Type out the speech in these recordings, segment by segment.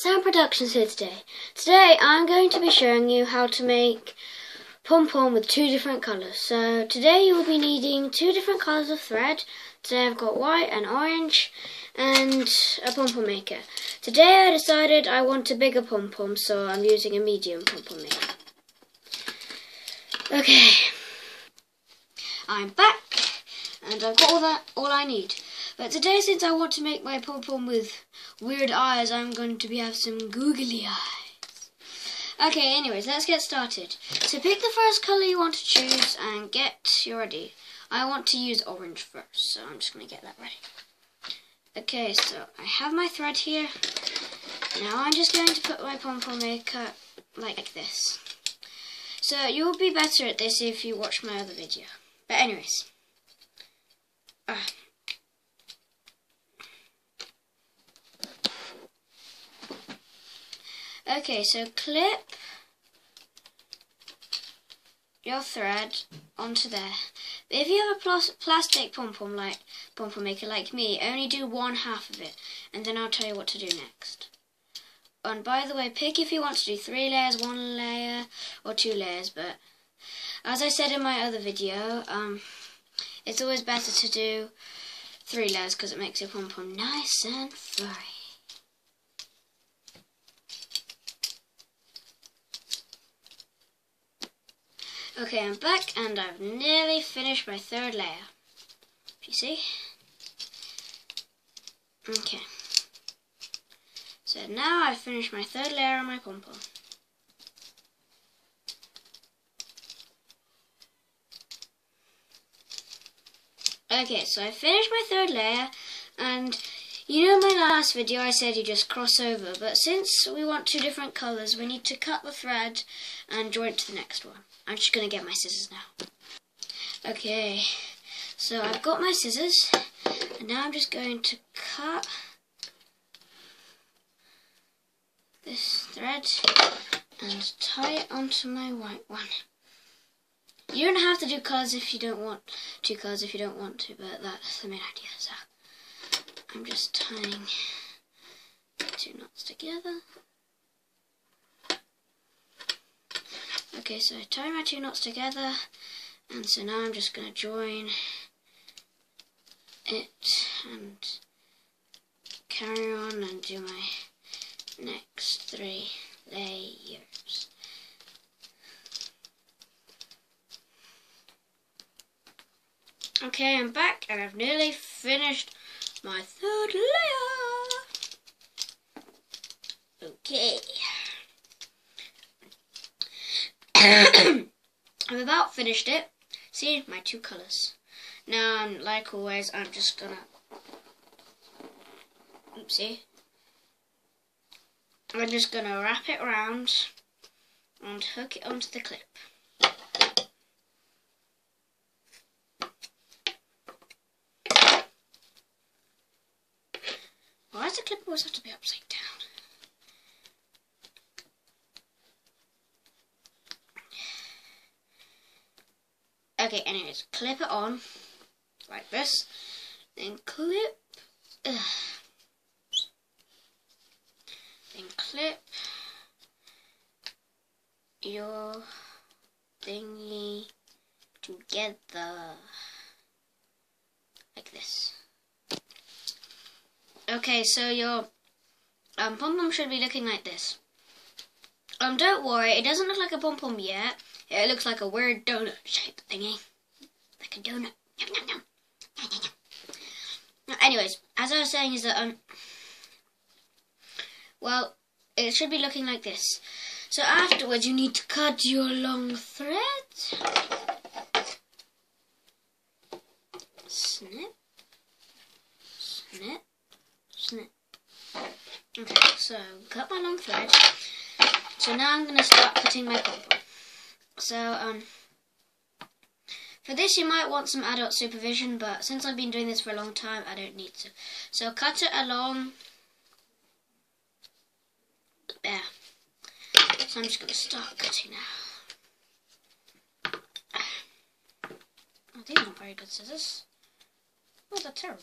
Sam Productions here today. Today I'm going to be showing you how to make pom-pom with two different colours. So today you will be needing two different colours of thread. Today I've got white and orange and a pom-pom maker. Today I decided I want a bigger pom-pom so I'm using a medium pom-pom maker. Okay, I'm back and I've got all that all I need. But today, since I want to make my pom-pom with weird eyes, I'm going to be have some googly eyes. Okay, anyways, let's get started. So pick the first colour you want to choose and get you ready. I want to use orange first, so I'm just going to get that ready. Okay, so I have my thread here. Now I'm just going to put my pom-pom maker like this. So you'll be better at this if you watch my other video. But anyways. Uh, Okay, so clip your thread onto there. If you have a plas plastic pom-pom like pom-pom maker like me, only do one half of it, and then I'll tell you what to do next. And by the way, pick if you want to do three layers, one layer, or two layers, but as I said in my other video, um, it's always better to do three layers because it makes your pom-pom nice and furry. Okay, I'm back and I've nearly finished my third layer. You see? Okay. So now I've finished my third layer on my pom-pom. Okay, so I finished my third layer and you know in my last video I said you just cross over, but since we want two different colours, we need to cut the thread and join it to the next one. I'm just going to get my scissors now. Okay, so I've got my scissors, and now I'm just going to cut this thread and tie it onto my white one. You don't have to do colours if you don't want to colours if you don't want to, but that's the main idea. So I'm just tying two knots together. Okay, so I tie my two knots together, and so now I'm just going to join it and carry on and do my next three layers. Okay, I'm back and I've nearly finished my third layer. Okay. I've about finished it. See, my two colours. Now, like always, I'm just gonna... Oopsie. I'm just gonna wrap it around and hook it onto the clip. Why does the clip always have to be upside down? Okay, anyways, clip it on like this, then clip, then clip your thingy together like this. Okay, so your um, pom-pom should be looking like this. Um, don't worry, it doesn't look like a pom-pom yet. It looks like a weird donut shape thingy. Like a donut. Yum, yum, yum. Anyways, as I was saying is that, um, well, it should be looking like this. So afterwards you need to cut your long thread. Snip. Snip. Snip. Okay, so cut my long thread. So now I'm going to start cutting my pom-pom. So, um, for this you might want some adult supervision, but since I've been doing this for a long time, I don't need to. So cut it along there. So I'm just going to start cutting now. Oh, these aren't very good scissors. Oh, they're terrible.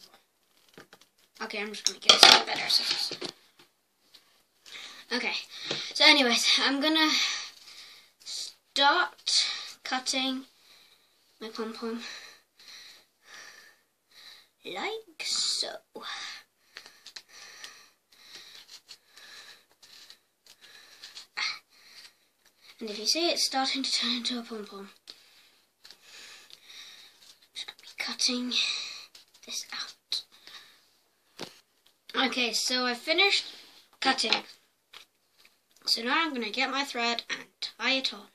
Okay, I'm just going to get some better scissors. Okay, so anyways, I'm gonna start cutting my pom pom like so. And if you see it's starting to turn into a pom pom, I'm just gonna be cutting this out. Okay, so I finished cutting. So now I'm going to get my thread and tie it on.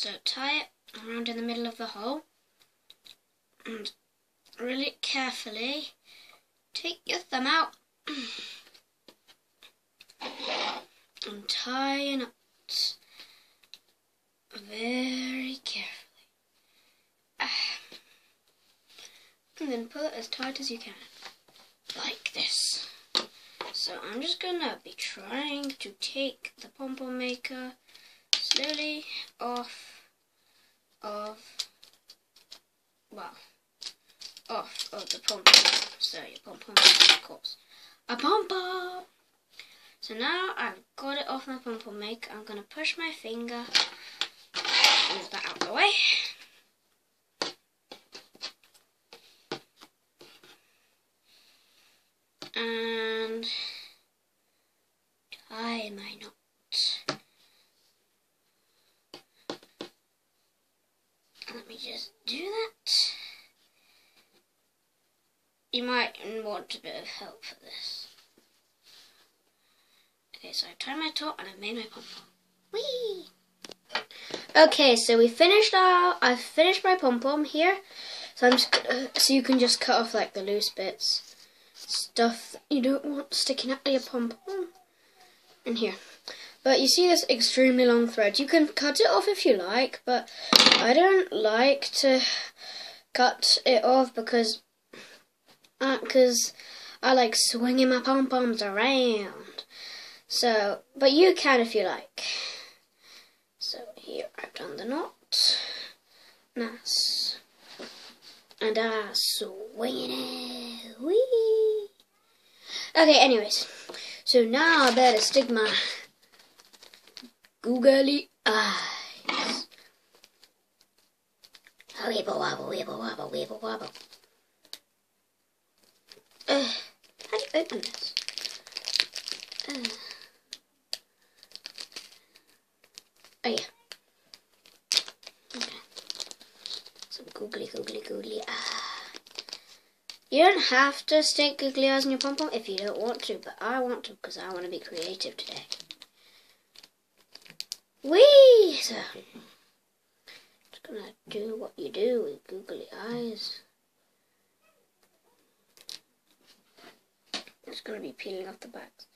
So tie it around in the middle of the hole and really carefully take your thumb out and tie a knot very carefully. And then pull it as tight as you can, like this. So I'm just gonna be trying to take the pom pom maker slowly off of well off of the pom pom. So your pom pom of course. A pom pom! So now I've got it off my pom pom maker, I'm gonna push my finger, move that out of the way. And tie my knot. Let me just do that. You might want a bit of help for this. Okay, so I tie my top and I've made my pom pom. Whee! Okay, so we finished our. I've finished my pom pom here. So I'm just so you can just cut off like the loose bits, stuff you don't want sticking out of your pom pom. in here. But you see this extremely long thread. You can cut it off if you like, but I don't like to cut it off because because uh, I like swinging my pom poms around. So, but you can if you like. So here I've done the knot. Nice. And I swing it. Whee! Okay, anyways. So now I better stick my googly eyes. Weeble wobble, weeble wobble, weeble wobble. How do you open this? Oh yeah. Okay. Some googly googly googly ah. You don't have to stick googly eyes in your pom pom if you don't want to, but I want to because I want to be creative today. Wee! So, just gonna do what you do with googly eyes. It's gonna be peeling off the backs.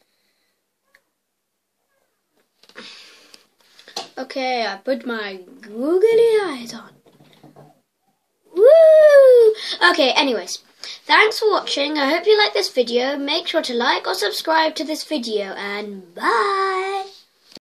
Okay, I put my googly eyes on. Woo! Okay, anyways, thanks for watching. I hope you like this video. Make sure to like or subscribe to this video, and bye!